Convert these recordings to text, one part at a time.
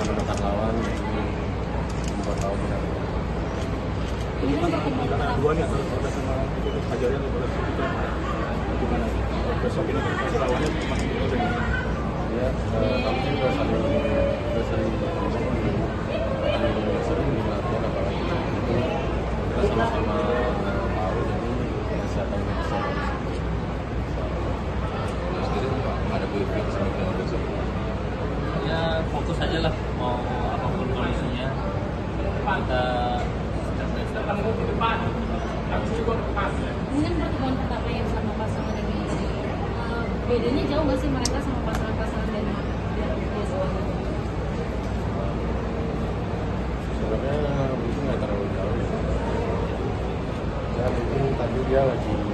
bisa menekan lawan jadi membuat lawan tidak Ini kan pertemuan dua nih antara sama Kutipan gimana? Besok ini kan pasti lawannya masih berbeda ya eh, kami saling sudah di kami juga sering di latihan apalagi itu kita sama-sama kita Ini kan pertemuan pertama yang sama pasangan ini. Eh, bedanya jauh nggak sih mereka sama pasangan-pasangan dari biasanya? sebenarnya mungkin nggak terlalu jauh ya ya mungkin tadi dia lagi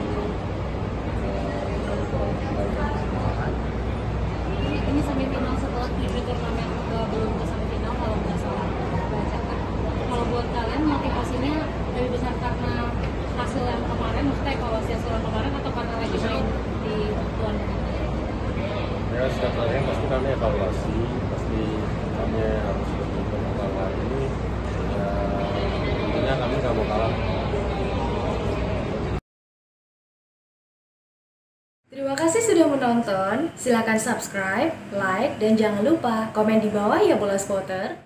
setiap kali pasti kami evaluasi pasti kami harus lebih berkembang lagi ya tentunya kami nggak mau kalah Terima kasih sudah menonton. Silakan subscribe, like, dan jangan lupa komen di bawah ya bola spotter.